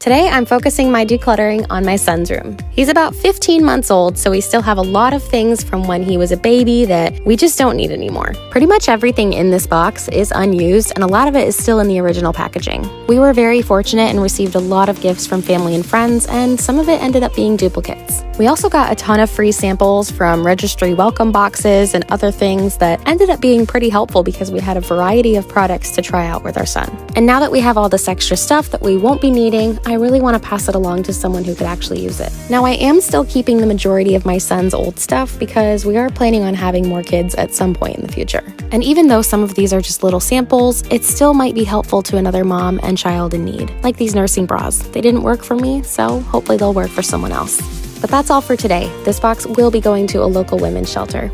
Today, I'm focusing my decluttering on my son's room. He's about 15 months old, so we still have a lot of things from when he was a baby that we just don't need anymore. Pretty much everything in this box is unused, and a lot of it is still in the original packaging. We were very fortunate and received a lot of gifts from family and friends, and some of it ended up being duplicates. We also got a ton of free samples from registry welcome boxes and other things that ended up being pretty helpful because we had a variety of products to try out with our son. And now that we have all this extra stuff that we won't be needing, I really want to pass it along to someone who could actually use it. Now, I am still keeping the majority of my son's old stuff because we are planning on having more kids at some point in the future. And even though some of these are just little samples, it still might be helpful to another mom and child in need, like these nursing bras. They didn't work for me, so hopefully they'll work for someone else. But that's all for today. This box will be going to a local women's shelter.